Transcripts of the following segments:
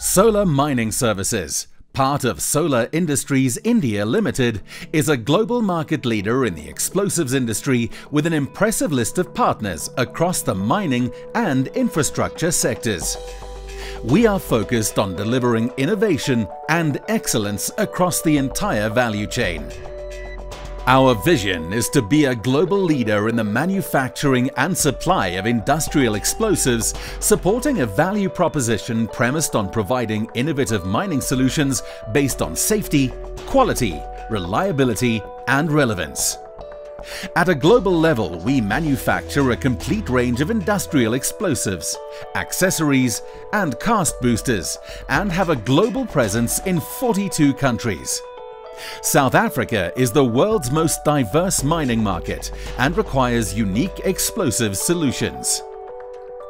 Solar Mining Services, part of Solar Industries India Limited, is a global market leader in the explosives industry with an impressive list of partners across the mining and infrastructure sectors. We are focused on delivering innovation and excellence across the entire value chain. Our vision is to be a global leader in the manufacturing and supply of industrial explosives, supporting a value proposition premised on providing innovative mining solutions based on safety, quality, reliability and relevance. At a global level, we manufacture a complete range of industrial explosives, accessories and cast boosters and have a global presence in 42 countries. South Africa is the world's most diverse mining market and requires unique explosive solutions.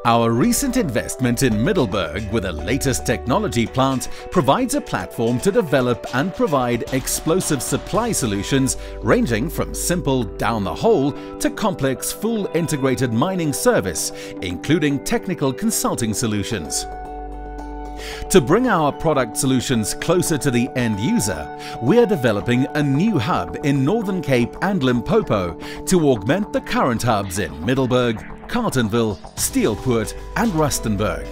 Our recent investment in Middelburg with a latest technology plant provides a platform to develop and provide explosive supply solutions ranging from simple down the hole to complex full integrated mining service, including technical consulting solutions. To bring our product solutions closer to the end user, we are developing a new hub in Northern Cape and Limpopo to augment the current hubs in Middelburg, Carletonville, Steelpoort and Rustenburg.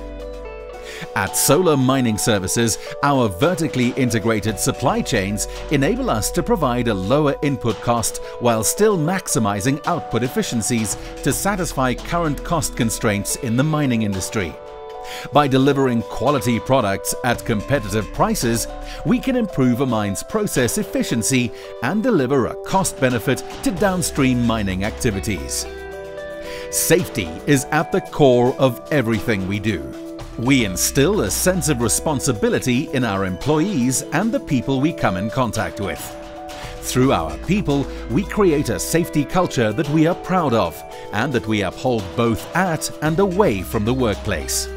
At Solar Mining Services, our vertically integrated supply chains enable us to provide a lower input cost while still maximizing output efficiencies to satisfy current cost constraints in the mining industry. By delivering quality products at competitive prices, we can improve a mine's process efficiency and deliver a cost benefit to downstream mining activities. Safety is at the core of everything we do. We instill a sense of responsibility in our employees and the people we come in contact with. Through our people, we create a safety culture that we are proud of and that we uphold both at and away from the workplace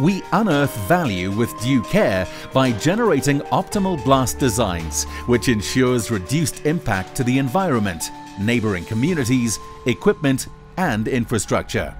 we unearth value with due care by generating optimal blast designs, which ensures reduced impact to the environment, neighboring communities, equipment and infrastructure.